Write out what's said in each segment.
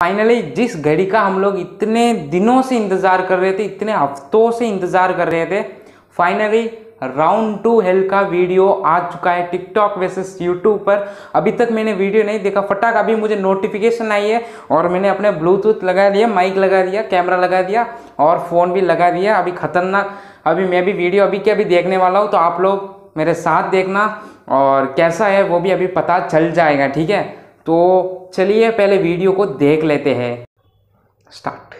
Finally जिस घड़ी का हम लोग इतने दिनों से इंतज़ार कर रहे थे, इतने हफ्तों से इंतज़ार कर रहे थे फाइनली राउंड टू हेल का वीडियो आ चुका है टिकटॉक वर्सेस यूट्यूब पर। अभी तक मैंने वीडियो नहीं देखा, फटाक अभी मुझे नोटिफिकेशन आई है और मैंने अपने ब्लूटूथ लगा दिया माइक लगा दिया कैमरा लगा दिया और फ़ोन भी लगा दिया। अभी खतरनाक, अभी मैं भी वीडियो अभी के अभी देखने वाला हूँ तो आप लोग मेरे साथ देखना और कैसा है वो भी अभी पता चल जाएगा, ठीक है? तो चलिए पहले वीडियो को देख लेते हैं। स्टार्ट।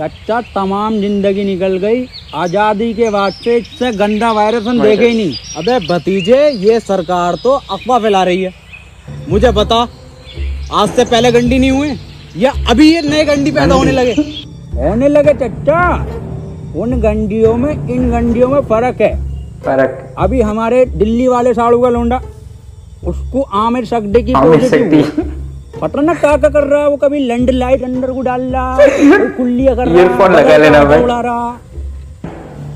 चच्चा तमाम ज़िंदगी निकल गई। आज़ादी के बाद से इससे गंदा वायरस हम देखे ही नहीं। अबे भतीजे ये सरकार तो अफवाह फैला रही है। मुझे बता आज से पहले गंडी नहीं हुए? या अभी ये नए गंडी पैदा होने लगे? होने लगे चच्चा उन गंडियों में इन गंडियों में फ़र्क है। फ़र्क। अभी हमारे दिल्ली वाले साड़ू का लोंडा उसको आमिर सकदे की। पता ना क्या क्या कर रहा है वो कभी लैंड लाइट अंदर को डाल रहा कुल्लिया कर रहा लगा लेना भाई। उड़ा रहा।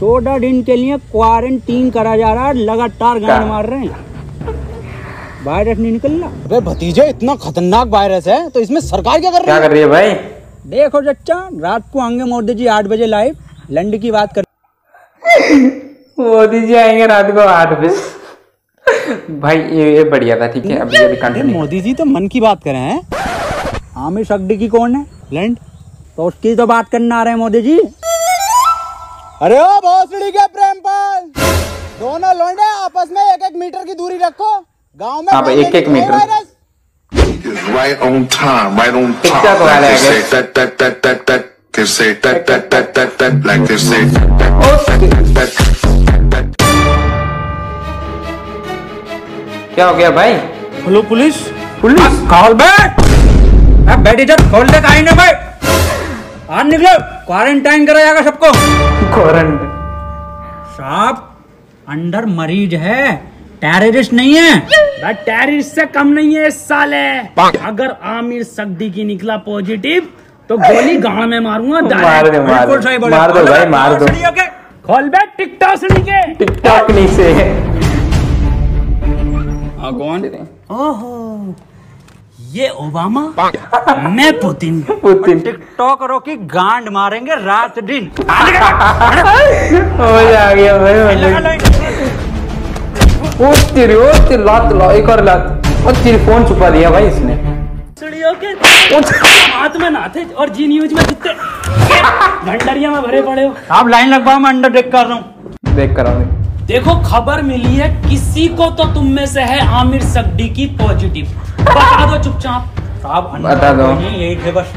चौदह दिन के लिए क्वारंटीन करा जा रहा है लगातार गांड मार रहे हैं। वायरस नहीं निकल रहा। अबे भतीजे इतना खतरनाक वायरस है तो इसमें सरकार क्या कर क्या कर रही है भाई? देखो चच्चा रात को आएँगे मोदी जी आठ बजे लाइव लंड की बात कर मोदी जी आएँगे रात को आठ बजे भाई ये ये बढ़िया था ठीक है अभी अभी अरे कंटिन्यू मोदी जी तो मन की बात करें हैं आमिर सकदी की कौन है लैंड तो उसकी तो बात करना आ रहे हैं मोदी जी अरे ओ भोसड़ी के प्रेमपाल दोनों लोंडे आपस में एक एक मीटर की दूरी रखो गाँव में हाँ भाई, एक-एक metre. right on time, right on वाला Like they say that that that that that. They say that that that that that. Like they say that that that that that that. क्या हो गया भाई? Hello police. Police? Call back अब बैठी जब खोल दे कहीं ना भाई। आज निकलो क्वारंटाइन करा जाएगा सबको। क्वारंटाइन साहब अंडर मरीज़ है टेररिस्ट नहीं है। भाई टेररिस्ट से कम नहीं है इस साले अगर आमिर सगदी की निकला पॉजिटिव तो गोली गाँव में मारूँगा मार दो मार दो। भाई मार दो। खोल बे टिकटॉक सुनी के टिकटॉक नीचे हाँ। कौन ओहो ये ओबामा? मैं पुतिन। पुतिन। टिकटॉकरों की गांड मारेंगे रात दिन। मज़ा आ गया भाई ओ तेरी ओ तेरी लात ला एक और लात। और तेरी फ़ोन छुपा दिया भाई इसने। सुड़ियों के हाथ में ना थे और जी न्यूज़ में कितने भंडरिया में भरे पड़े हो। आप लाइन लगवाओ मैं अंडर टेक कर रहा हूँ। देख कर देखो खबर मिली है किसी को तो तुम में से है आमिर सगडी की पॉजिटिव। बता दो चुपचाप। साहब बता दो। यही थे बस।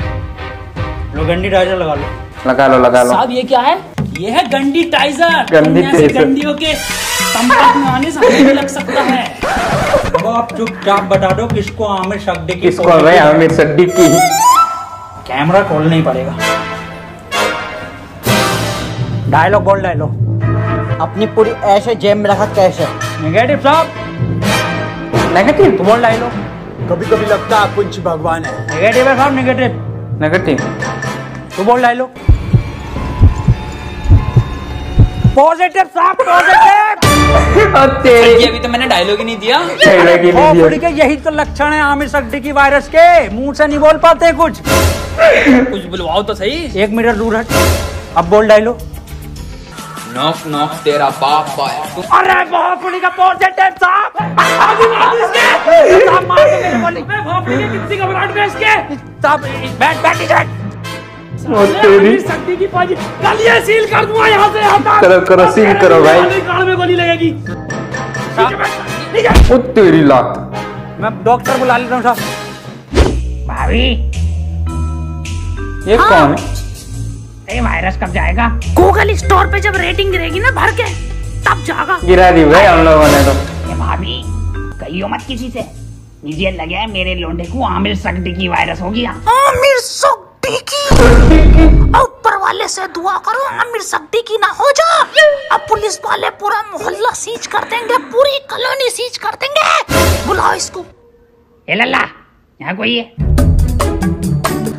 लो गंडी टाइजर लगा लो। लगा लो लगा लो। साहब ये क्या है? ये है गंडी टाइजर। गंडी गंडियों के संपर्क में आने से लग सकता है। अब आप चुपचाप बता दो किसको आमिर सकदे की किसको भाई आमिर सिद्दीकी कैमरा खोलना ही पड़ेगा। डायलॉग बोल डायलॉग अपनी पूरी ऐसे जेब में रखा कैसे? नेगेटिव साहब नेगेटिव तू बोल डायलॉग कभी कभी लगता है कुछ भगवान है। नेगेटिव है साहब नेगेटिव नेगेटिव तू बोल डायलॉग पॉजिटिव साहब पॉजिटिव तेरी अभी तो मैंने डायलॉग ही नहीं दिया। डायलॉग ही नहीं दिया। के यही तो लक्षण है आमिर सकदी की वायरस के। मुँह से नहीं बोल पाते कुछ। कुछ बुलवाओ तो सही। एक मीटर दूर हट अब बोल डायलॉग नॉक नॉक तेरा बाप आया। अरे भोपड़ी का पॉजिटिव साहब। अभी मार दो इसके? साहब मार दो मेरे गोली मैं भोपड़ी के कितनी घबराहट में इसके साहब बैठ बैठ इधर और तेरी सगदी की पॉजिटिव कल ये सील कर दूँगा यहाँ से तक। करो, करो, सील करो भाई। कान में गोली लगेगी। ओ तेरी लात। मैं डॉक्टर बुला लेता हूँ साहब। भाभी। ये कौन है? ये वायरस कब जाएगा? गूगल स्टोर पे जब रेटिंग गिरेगी ना भर के तब जाएगा गिरा दी भाई हम लोगों ने तो। ये भाभी कहियो मत किसी से। मुझे लगे है मेरे लोंडे को आमिर सकदी की वायरस हो गया। आमिर सकदी की? ऊपर वाले से दुआ करो आमिर सकदी की ना हो जा। अब पुलिस वाले पूरा मोहल्ला सीज कर देंगे पूरी कॉलोनी सीज कर देंगे। बुलाओ इसको। ए लल्ला यहाँ कोई है?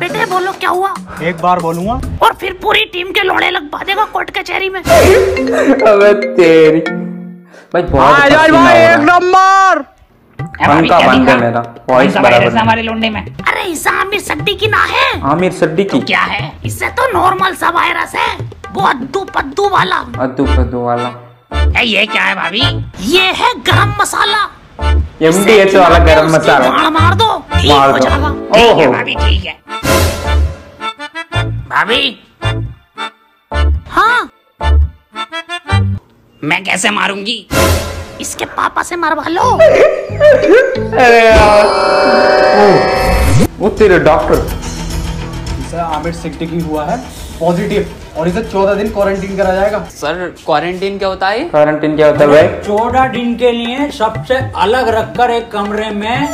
बेटे बोलो क्या हुआ? एक बार बोलूँगा। और फिर पूरी टीम के लोड़े लगवा देगा कोर्ट कचहरी में। अबे तेरी। भाई बहुत यार भाई अच्छा एक नंबर! पंखा बंद है मेरा वॉइस बराबर हमारे लोंडे में। अरे ईसा आमिर सड्डी की ना है? आमिर सड्डी की? तो क्या है? इससे तो नॉर्मल सा वायरस है। वो अद्दू पद्दू वाला। अद्दू पद्दू वाला। ये क्या है भाभी? ये है गरम मसाला। एम वाला गरम मसाला। मार, दो। मार भाभी ठीक है। भाभी। हाँ। मैं कैसे मारूँगी? इसके पापा से मरवा लो। अरे यार। वो तेरे डॉक्टर। आमिर सिद्दीकी हुआ है पॉजिटिव और इसे चौदह दिन क्वारंटीन करा जाएगा। सर क्वारंटीन क्या होता है? क्वारंटीन क्या होता है चौदह दिन के लिए सबसे अलग रखकर एक कमरे में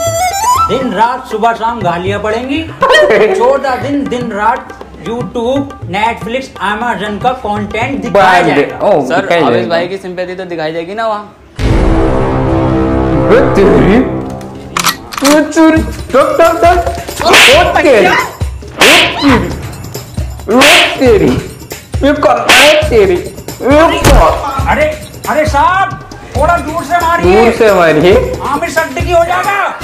दिन रात सुबह शाम गालियाँ पड़ेंगी। चौदह दिन दिन रात YouTube, Netflix, Amazon का कंटेंट दिखाया जाएगा। सर अवेश भाई की सिंपैथी तो दिखाई जाएगी ना वहाँ। तेरी तेरी। करना है अरे अरे साहब थोड़ा दूर से मारिए। दूर से मारिए। आमिर की हो जाएगा।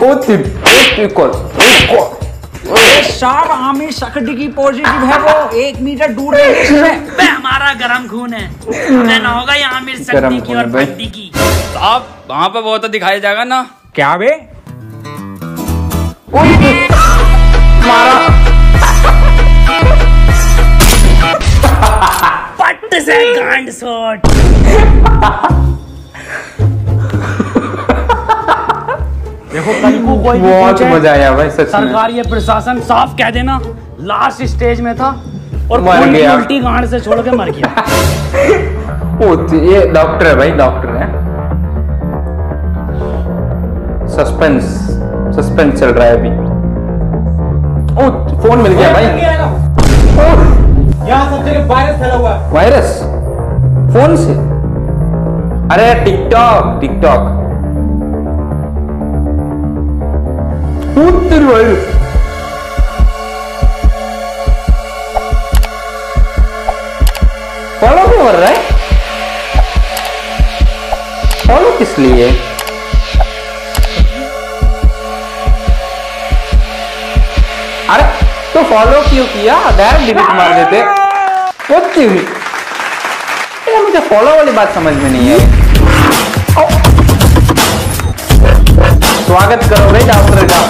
की पॉजिटिव है वो। एक मीटर दूर है। हमारा गर्म खून है। मैं ना होगा आमिर की और भट्टी की। साहब वहाँ पे बहुत तो दिखाया जाएगा ना। क्या बे पट से गांड शॉट देखो कल को कोई बहुत मज़ा आया भाई सच में। सरकार ये प्रशासन साफ़ कह देना लास्ट स्टेज में था और मर गया। उल्टी गांड से छोड़ के मर गया। ओ तो ये डॉक्टर है भाई डॉक्टर है। सस्पेंस सस्पेंस चल रहा है अभी। ओ फ़ोन मिल गया भाई। यहाँ सब जगह वायरस फैला हुआ है। वायरस? फ़ोन से? अरे टिकटॉक टिकटॉक। उत्तर वायरस फॉलो क्यों कर रहा है? फॉलो किस लिए? तो फॉलो क्यों किया? डायरेक्ट डिलीट मार देते कुछ भी मुझे फॉलो वाली बात समझ में नहीं आई। स्वागत करो भाई डॉक्टर का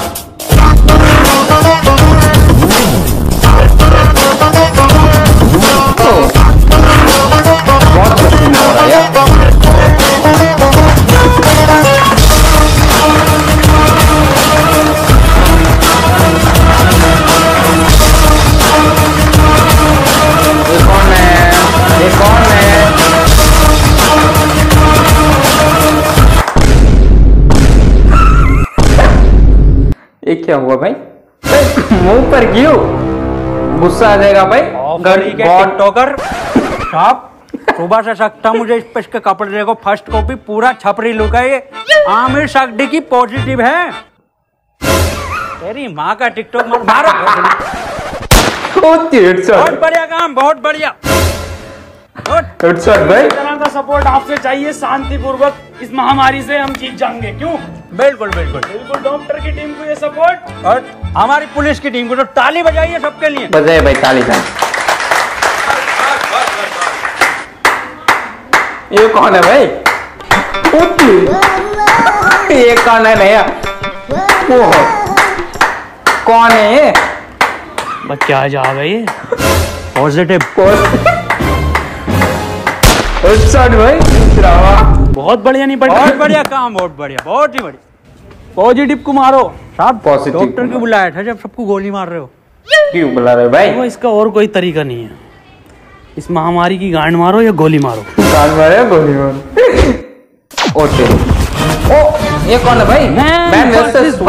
क्या हुआ भाई? मुँह पर क्यों गुस्सा आ जाएगा भाई। टॉकर साहब सुबह से सकता मुझे इस पे इसके कपड़े देखो फ़र्स्ट कॉपी पूरा छपरी लुका ये। आमिर सागडी की पॉजिटिव है। तेरी माँ का टिकटॉक मारो। बहुत बढ़िया काम बहुत बढ़िया। भाई तरह का सपोर्ट आपसे चाहिए शांतिपूर्वक। इस महामारी से हम जीत जाएँगे। क्यों? बिल्कुल बिल्कुल। बिल्कुल डॉक्टर की टीम को ये सपोर्ट और हमारी पुलिस की टीम को तो ताली बजाइए सबके लिए। बजाए भाई ताली ये कौन है भाई? ये कौन है भैया? ओहो कौन है ये? बच्चा जा भाई। पॉजिटिव पॉजिटिव वेबसाइट भाई बहुत बढ़िया नहीं बढ़िया। बहुत बढ़िया काम बहुत बढ़िया बहुत ही बढ़िया। पॉजिटिव को मारो। साहब पॉजिटिव डॉक्टर क्यों बुलाया था जब सबको गोली मार रहे हो? क्यों बुला रहे हो भाई? तो इसका और कोई तरीका नहीं है। इस महामारी की गांड मारो या गोली मारो? गांड मारो या गोली मारो? ओके। ओ ये कौन है भाई? मैं मैन वर्सेस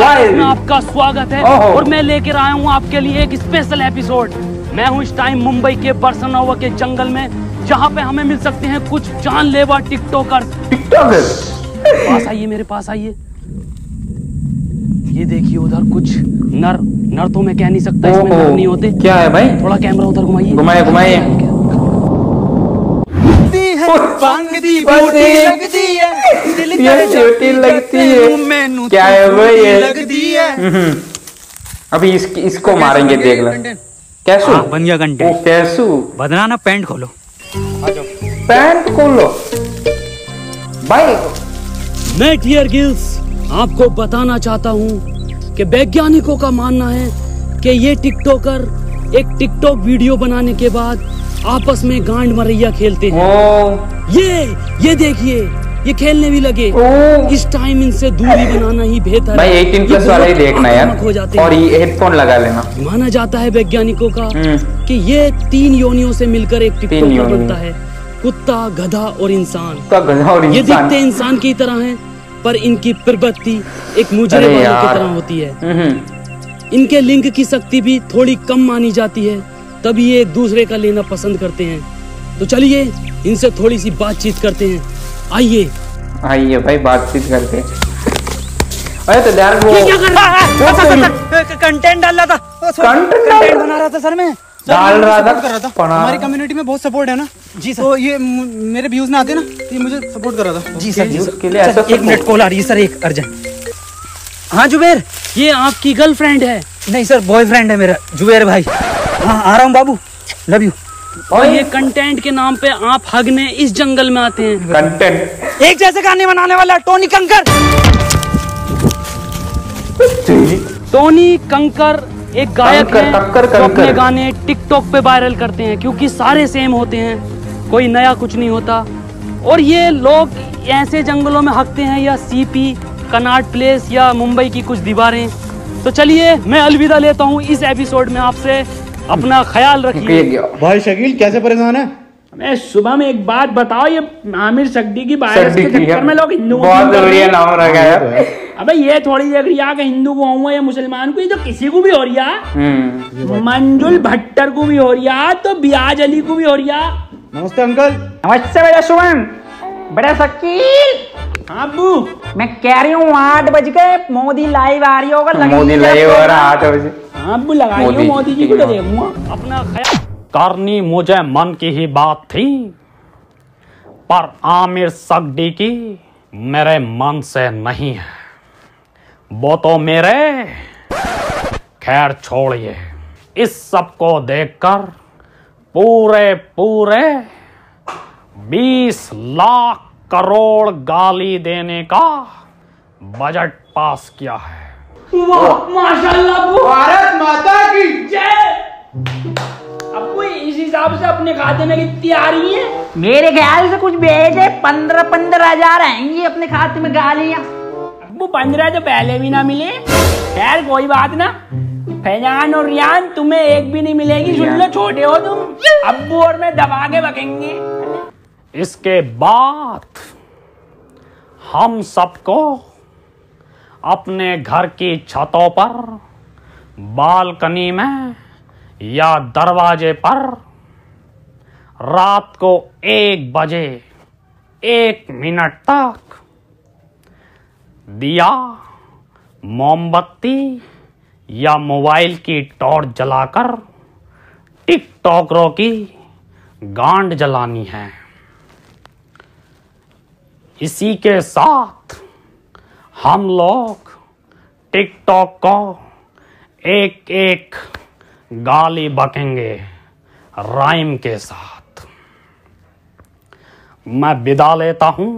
आपका स्वागत है और मैं लेकर आया हूँ आपके लिए एक स्पेशल एपिसोड मैं हूँ इस टाइम मुंबई के बरसनोवा के जंगल में जहाँ पे हमें मिल सकते हैं कुछ जानलेवा टिकटॉकर। टिकटॉकर? पास आइए मेरे पास आइए। ये देखिए उधर कुछ नर नर तो मैं कह नहीं सकता इसमें नर नहीं होते। क्या है भाई? थोड़ा कैमरा उधर घुमाइए। घुमाए घुमाए हम्म। अभी इसको मारेंगे देख लो कैसू? बन गया कंटेंट हाँ, कैसू? बदनाना पेंट खोलो। पैंट खोलो भाई मैं टीयर गिल्स आपको बताना चाहता हूँ कि वैज्ञानिकों का मानना है कि ये टिकटॉकर एक टिकटॉक वीडियो बनाने के बाद आपस में गांड मरैया खेलते हैं। ये ये देखिए ये खेलने भी लगे। इस टाइम इनसे दूरी बनाना ही बेहतर भाई है। 18 ये प्लस वाला ही देखना आक्रामक हो जाते और ये हेडफोन लगा लेना। माना जाता है वैज्ञानिकों का हम्म। कि ये तीन योनियों से मिलकर एक योनि। बनता है। कुत्ता गधा और इंसान। गधा और ये दिखते इंसान की तरह हैं पर इनकी प्रवृत्ति एक मुजरे की तरह होती है। हम्म। इनके लिंग की शक्ति भी थोड़ी कम मानी जाती है तभी ये एक दूसरे का लेना पसंद करते हैं। तो चलिए इनसे थोड़ी सी बातचीत करते हैं। आइए। आइए भाई बातचीत करते अरे तो यार वो क्या कर रहा है? कंटेंट डाल रहा था। कंटेंट बना रहा था सर मैं। डाल रहा था, कर रहा था। हमारी कम्युनिटी में बहुत सपोर्ट है ना। जी सर। तो ये मेरे व्यूज़ में आते हैं ना तो ये मुझे सपोर्ट कर रहा था। जी सर जी सर। के लिए ऐसा एक मिनट कॉल आ रही है सर एक अर्जेंट हाँ जुबेर ये आपकी गर्लफ्रेंड है। नहीं सर बॉयफ्रेंड है मेरा जुबेर भाई। हाँ आ रहा हूँ बाबू लव यू और ये कंटेंट के नाम पे आप हगने इस जंगल में आते हैं। कंटेंट एक जैसे गाने बनाने वाला टोनी कंकर। टोनी कंकर एक गायक कंकर, है टक्कर जो अपने गाने टिकटॉक पे वायरल करते हैं क्योंकि सारे सेम होते हैं कोई नया कुछ नहीं होता। और ये लोग ऐसे जंगलों में हकते हैं या सीपी कनाट प्लेस या मुंबई की कुछ दीवारें। तो चलिए मैं अलविदा लेता हूँ इस एपिसोड में आपसे। अपना ख्याल रखिए। भाई शकील कैसे परेशान है? मैं सुबह में एक बात बताओ ये आमिर सगडी की वायरस सर्दी के चक्कर में लोग हिंदू को बहुत बढ़िया नाम रखा अबे ये थोड़ी देख रही है कि हिंदू को हुआ या मुसलमान को ये तो किसी को भी हो रही है। हम्म। मंजुल भट्टर को भी हो रही है तो बियाज अली को भी हो रही है। नमस्ते अंकल। नमस्ते बेटा सुमन। बड़ा शकील। हाँ अब्बू मैं कह रही हूँ आठ बज गए मोदी लाइव आ रही होगा मोदी लाइव है हो रहा आठ बजे। मोदी जी, को अपना करनी मुझे मन की ही बात थी पर आमिर सगडी की मेरे मन से नहीं है। वो तो मेरे खैर छोड़िए। इस सबको देखकर पूरे पूरे बीस लाख करोड़ गाली देने का बजट पास किया है। वाह माशाल्लाह अब्बू भारत माता की। जय। अब्बू इस हिसाब से अपने खाते में कितनी आ रही है। मेरे ख्याल से कुछ भेजे पंद्रह पंद्रह हज़ार आएँगी अपने खाते में गालियाँ अब्बू पंद्रह तो पहले भी ना मिले। खैर कोई बात ना। फैजान और रियान तुम्हें एक भी नहीं मिलेगी। सुन लो छोटे हो तुम। अब्बू और मैं दबा के बकेंगे। इसके बाद हम सबको अपने घर की छतों पर, बालकनी में या दरवाजे पर। रात को एक बजे, एक मिनट तक दिया मोमबत्ती या मोबाइल की टॉर्च जलाकर टिकटॉकरों की गांड जलानी है। इसी के साथ हम लोग टिकटॉक को एक एक गाली बकेंगे राइम के साथ। मैं विदा लेता हूँ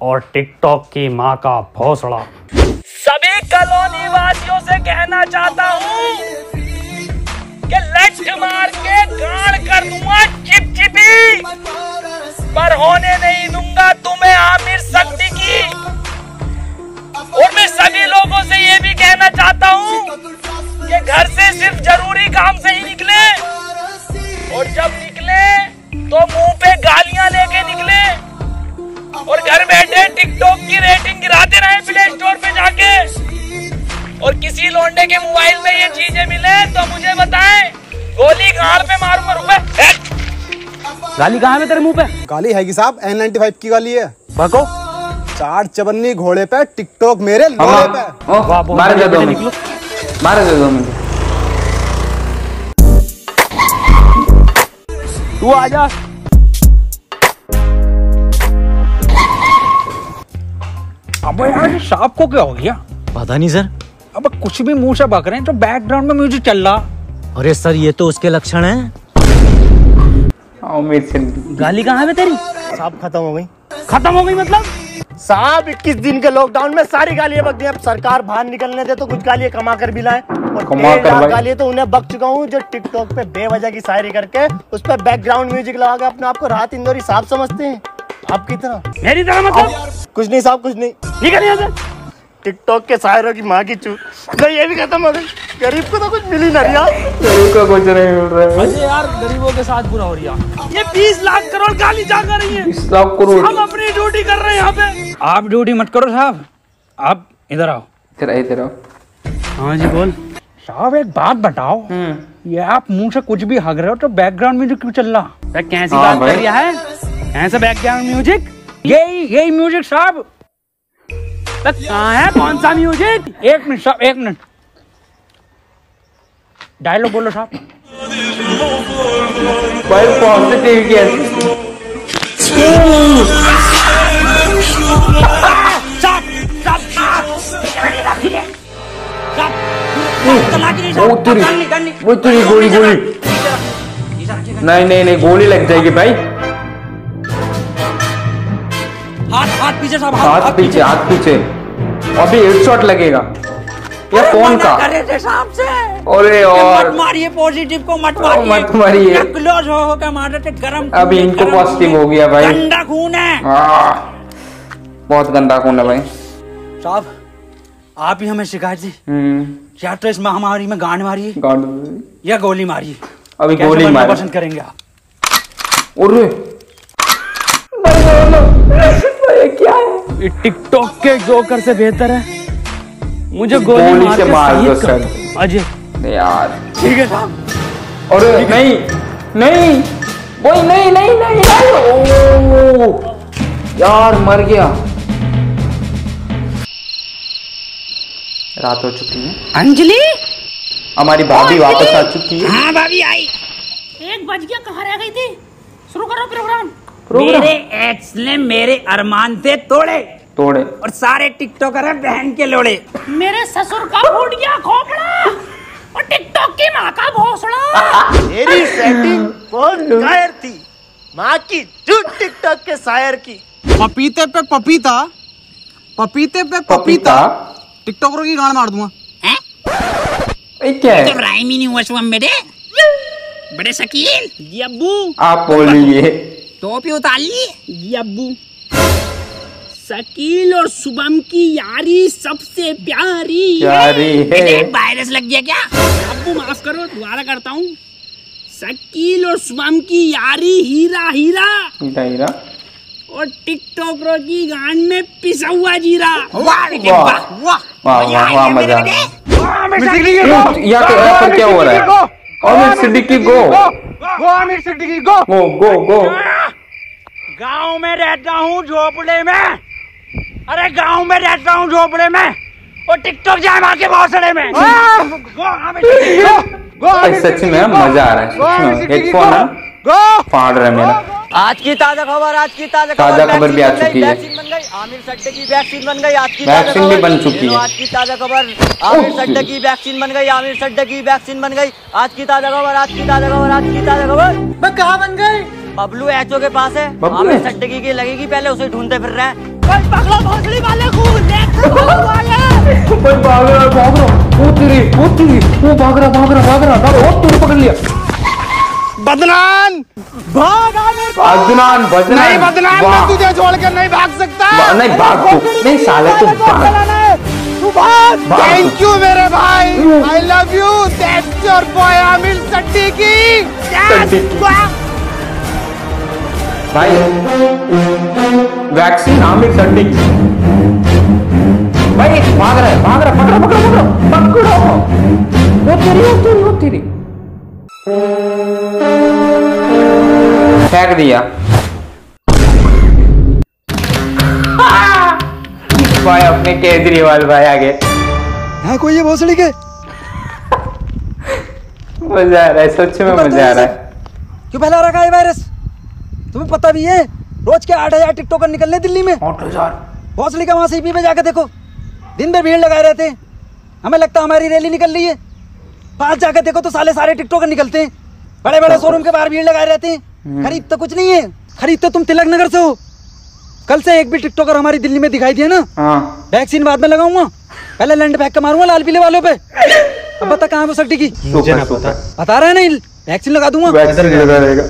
और टिकटॉक की माँ का भोसड़ा। सभी कॉलोनी वासियों से कहना चाहता हूँ कि लठ मार के गाड़ कर दूँगा चिपचिपी पर होने नहीं दूँगा, तुम्हें आमिर शक्ति की। सभी लोगों से ये भी कहना चाहता हूँ कि घर से सिर्फ़ ज़रूरी काम से ही निकले और जब निकले तो मुँह पे गालियाँ लेके निकले और घर बैठे टिकटॉक की रेटिंग गिराते रहे प्ले स्टोर पे जाके। और किसी लोंडे के मोबाइल में ये चीज़ें मिले तो मुझे बताएँ गोली गाड़ पे मारूँगा रुपए। गाली कहाँ है तेरे मुँह पे? गाली है कि साहब एन नाइन्टी फाइव की गाली है। बको। चार चबन्नी घोड़े पे टिकटॉक मेरे हाँ, हाँ। पे। दे दो तू आ जा। अब यार सांप को क्या हो गया? पता नहीं सर। अब कुछ भी मुँह से बक रहे हैं तो बैकग्राउंड में म्यूज़िक चल रहा। अरे सर ये तो उसके लक्षण है। गाली कहाँ है तेरी? सांप खत्म हो गई। खत्म हो गई मतलब? साहब 21 दिन के लॉकडाउन में सारी गालियाँ बक दी अब सरकार बाहर निकलने दे तो कुछ गालियाँ कमा कर भी लाए। और कमा कर गालियाँ तो उन्हें बक चुका हूँ जो टिकटॉक पे बेवजह की शायरी करके उस पर बैकग्राउंड म्यूज़िक लगा के अपने आपको रात राहत इंदौरी साहब समझते हैं। आपकी तरह मेरी तरह मतलब? कुछ नहीं साहब कुछ नहीं। निकल यहाँ से। टिकटॉक के शायरों की माँ की चूत नहीं ये भी खत्म हो गई। गरीब को तो कुछ मिली ना रिया गरीब को कुछ नहीं मिल रहा है। अरे यार गरीबों के साथ बुरा हो रहा ये बीस लाख करोड़ गाली जा कर रही है। इस लाख करोड़। हम अपनी ड्यूटी कर रहे हैं यहाँ पे। आप ड्यूटी मत करो साहब। आप इधर आओ। तेरा इधर आओ। हाँ जी बोल। साहब एक बात बताओ। ये आप मुँह से कुछ भी हग रहे हो तो बैकग्राउंड म्यूज़िक क्यों चल रहा? कैसी हाँ बात कर रहा है? ऐसा बैकग्राउंड म्यूज़िक यही यही म्यूज़िक साहब। कहाँ है कौन सा म्यूज़िक एक मिनट साहब एक मिनट। डायलॉग बोलो साहब। भाई पॉजिटिव वो तेरी गोली गोली। नहीं नहीं नहीं गोली लग जाएगी भाई। पीछे साहब हाथ पीछे हाथ पीछे। अभी हेडशॉट लगेगा। ये कौन का। करे थे साहब से। अरे मत मारिए पॉजिटिव को मत मारिए। मत मारिए। क्लोज हो हो के मारे थे गरम अभी इनको पॉजिटिव हो। गया भाई। गंदा खून है। बहुत गंदा खून है भाई। साहब आप ही हमें शिकायत दी। क्या तो इस महामारी में गांड मारिए गांड या गोली मारिए। अभी गोली मारी। पसंद करेंगे आप? अरे क्या है? ये टिकटॉक के जोकर से बेहतर है। मुझे गोली, गोली मार से के मार दो सर। अजय। यार। ठीक है। अरे नहीं नहीं वही नहीं नहीं नहीं नहीं। ओ यार मर गया। रात हो चुकी है। अंजलि? हमारी भाभी वापस आ चुकी है। हाँ भाभी आई। एक बज गया कहाँ रह गई थी? शुरू करो प्रोग्राम मेरे एक्स ने मेरे अरमान थे तोड़े। तोड़े। और सारे टिकटॉकर हैं बहन के लोड़े। मेरे ससुर का फूट गया खोपड़ा और टिकटॉक की माँ का भोसड़ा। मेरी सेटिंग कौन गायर थी। माँ की झूठ टिकटॉक के शायर की। पपीते पे पपीता पपीते पे पपीता। टिकटॉकरों की गांड मार दूँगा। क्या तो है राइम ही नहीं हुआ शुभम मेरे बड़े शकील जी अब्बू। आप बोलिए टोपी उतार ली जी अब्बू शकील और शुभम की यारी सबसे प्यारी प्यारी है। वायरस लग गया क्या? अब्बू माफ़ करो दोबारा करता हूँ। शकील और शुभम की यारी हीरा हीरा। हीरा हीरा। और टिकटॉकरों की गान में पिसा हुआ जीरा। वाह वाह। वाह वाह वाह। मज़ा यहाँ पर क्या हो रहा है? अमित सिद्दीकी गो? गो? आमिर सिद्दीकी गो? गो गो गो। गाँव में रहता हूँ झोपड़े में। अरे गाँव में रहता हूँ झोपड़े में। और टिकटॉक जाए मार के भौसड़े में। गो गो भाई सच में मज़ा आ रहा है। हेडफोन फाड़ रहा है मेरा। आज की ताज़ा खबर आज की ताज़ा ताज़ा खबर भी आ वैक्सीन चुकी है। बन गई आमिर सट्टे की वैक्सीन बन गई आज की वैक्सीन भी बन चुकी है। आज की ताज़ा खबर आमिर सट्टे की वैक्सीन बन गई आमिर सट्टे की वैक्सीन बन गई आज की ताज़ा खबर आज की ताज़ा खबर आज की ताज़ा खबर। मैं कहा बन गई? बबलू एचओ के पास है आमिर? सट्टे की लगेगी पहले उसे ढूंढते फिर रहे हैं। भाग रहा तेरी तेरी भाग भाग भाग पकड़ लिया बदनान भाग आमिर बदनान नहीं बदनान मैं तुझे छोड़ कर नहीं भाग सकता बा- नहीं भाग तू नहीं साले तू भाग तू। थैंक यू मेरे भाई I love you that's your boy Aamir. भाई वैक्सीन आमिर सड्डी भाई भाग रहा है भाग रहा है, पकड़ो पकड़ो पकड़ो पकड़ो वो तेरी वो तेरी वो तेरी फेंक दिया भाई अपने केजरीवाल भाई आगे। है कोई ये भोसड़ी के? मज़ा आ रहा है सच में मज़ा आ रहा है क्यों फैला रखा है वायरस तुम्हें पता भी है रोज के आठ हज़ार टिकटॉकर निकलने दिल्ली में। आठ हज़ार। भोसड़ी का वहाँ सीपी पे जाकर देखो दिन भर भीड़ लगाए रहते हैं। हमें लगता है हमारी रैली निकल रही है। पास जाकर देखो तो साले सारे टिकटॉकर निकलते हैं। बड़े बड़े शोरूम के बाहर भीड़ लगाए रहते हैं। खरीद तो कुछ नहीं है। खरीद तो तुम तिलक नगर से हो। कल से एक भी टिकटॉकर हमारी दिल्ली में दिखाई दिया ना। हाँ। वैक्सीन बाद में लगाऊँगा। पहले लैंड बैग का मारूँगा लाल पीले वालों पे। अब बता कहाँ है वो सक्टी की? मुझे ना पता। बता रहा है नहीं वैक्सीन लगा दूँगा। रहेगा।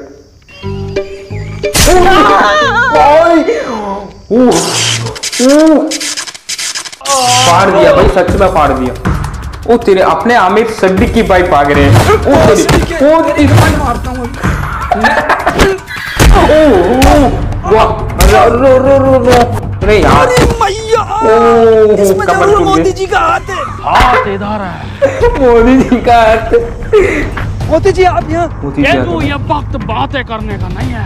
फाड़ दिया भाई सच में फाड़ दिया। ओ तेरे अपने आमिर सड्डी की बाइक भाग रहे हैं ओ तेरी ओ तेरी मारता हूँ ओ वाह रो रो रो रो रो। अरे यार। मैया! ओ इसमें ज़रूर मोदी जी का हाथ है। हाथ इधर है। मोदी जी का हाथ। मोदी जी आप यहाँ जी ये आ गए। वक्त बातें करने का नहीं है।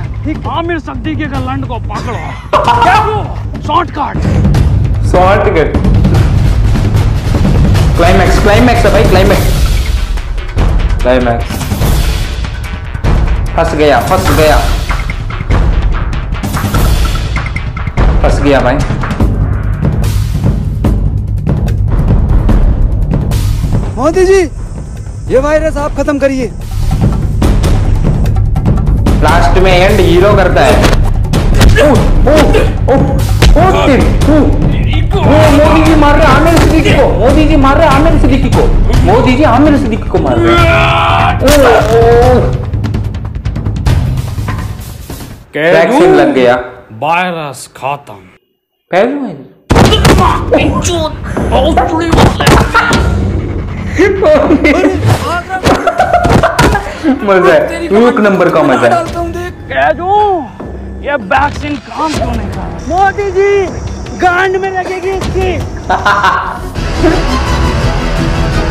आमिर सद्दीकी के लंड को पकड़ो। क्या शॉर्टकट शॉर्टकट क्लाइमैक्स क्लाइमैक्स है भाई क्लाइमैक्स क्लाइमैक्स फंस गया फंस गया फंस गया भाई मोदी जी ये वायरस आप खत्म करिए लास्ट में एंड हीरो करता है ओ, ओ, ओ, ओ, तेरी, ओ, ओ, मोदी जी मार रहे हैं आमिर सिद्दीकी को। मोदी जी मार रहे हैं आमिर सिद्दीकी को। मोदी जी आमिर सिद्दीकी को मार रहे हैं। वैक्सीन लग गया। वायरस खत्म। पहलू है? मज़ा है। एक नंबर का मज़ा है। कह दूँ ये वैक्सीन काम क्यों नहीं कर रहा मोदी जी गांड में लगेगी इसकी।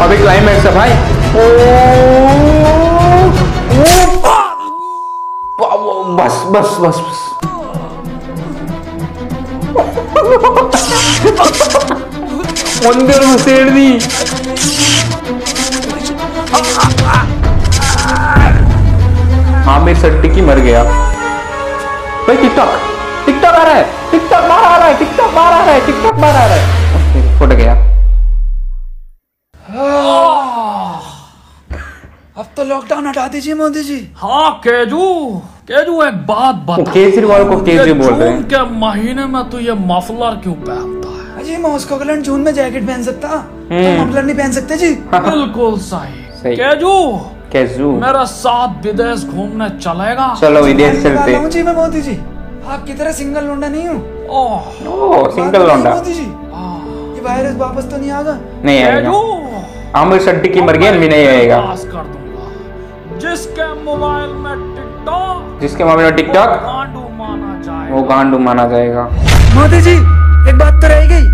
अभी क्लाइमैक्स है भाई। ओ, ओ, वा- वा- बस बस बस बस। मंदिर घुसेड़ दी। आमिर सट्टी की मर गया। भाई टिकटॉक टिकटॉक आ रहा है टिकटॉक बाहर आ रहा है टिकटॉक बाहर आ रहा है टिकटॉक बाहर आ रहा है। फुट गया। अब तो लॉकडाउन हटा दीजिए मोदी जी। हाँ केजू केजू एक बात बता। केजरीवाल को केजरी बोल रहे जून हैं के महीने में तू ये मफलर क्यों पहनता है? अजी मैं उसको अगले जून में जैकेट पहन सकता। तो मफलर नहीं पहन सकते जी। बिल्कुल सही। सही। केजू कैजू। मेरे साथ विदेश घूमने चलेगा। चलो विदेश चलते हूँ। जी मैं मोदी जी। आपकी तरह सिंगल लोंडा नहीं हूँ। ओह सिंगल लौंडा। ये वायरस वापस तो नहीं आगा नहीं आएगा। आमिर सट्टी की मर गया भी नहीं आएगा। जिसके मोबाइल में टिकटॉक जिसके मामले में टिकटॉक गांडू माना वो गांडू माना जाएगा। मोदी जी एक बात तो रह गई।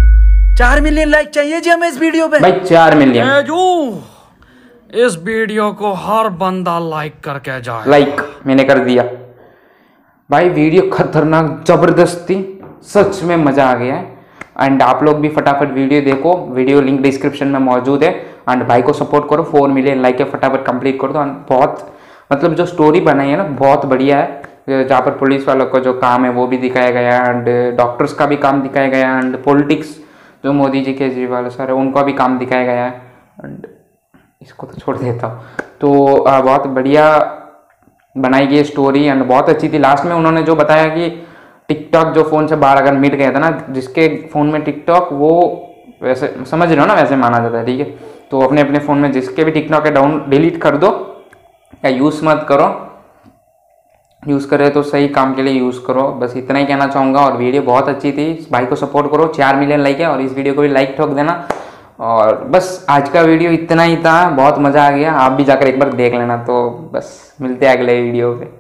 चार मिलियन लाइक चाहिए जी हमें इस वीडियो पे। भाई चार मिलियन इस वीडियो को हर बंदा लाइक करके जाए। लाइक मैंने कर दिया। भाई, वीडियो खतरनाक, ज़बरदस्त, सच में मज़ा आ गया है। एंड आप लोग भी फटाफट वीडियो देखो। वीडियो लिंक डिस्क्रिप्शन में मौजूद है। एंड भाई को सपोर्ट करो फोर मिलियन लाइक है, फटाफट कंप्लीट कर। दो and बहुत मतलब जो स्टोरी बनाई है ना, बहुत बढ़िया है। जहाँ पर पुलिस वालों का जो काम है, वो भी दिखाया गया एंड डॉक्टर्स का भी काम दिखाया गया है। एंड पॉलिटिक्स जो मोदी जी, केजरीवाल सर है, उनका भी काम दिखाया गया है। एंड इसको तो छोड़ देता हूँ। तो बहुत बढ़िया बनाई गई स्टोरी एंड बहुत अच्छी थी। लास्ट में उन्होंने जो बताया कि टिकटॉक जो फ़ोन से बाहर अगर मिट गया था ना, जिसके फ़ोन में टिकटॉक वो वैसे, समझ रहे हो ना, वैसे माना जाता है, ठीक है? तो अपने अपने फ़ोन में जिसके भी टिकटॉक है डाउन डिलीट कर दो या यूज़ मत करो। यूज़ करे तो सही काम के लिए यूज़ करो। बस इतना ही कहना चाहूँगा और वीडियो बहुत अच्छी थी। भाई को सपोर्ट करो। चार मिलियन लाइक है और इस वीडियो को भी लाइक ठोक देना। और बस आज का वीडियो इतना ही था, बहुत मज़ा आ गया। आप भी जाकर एक बार देख लेना तो बस मिलते हैं अगले वीडियो पे।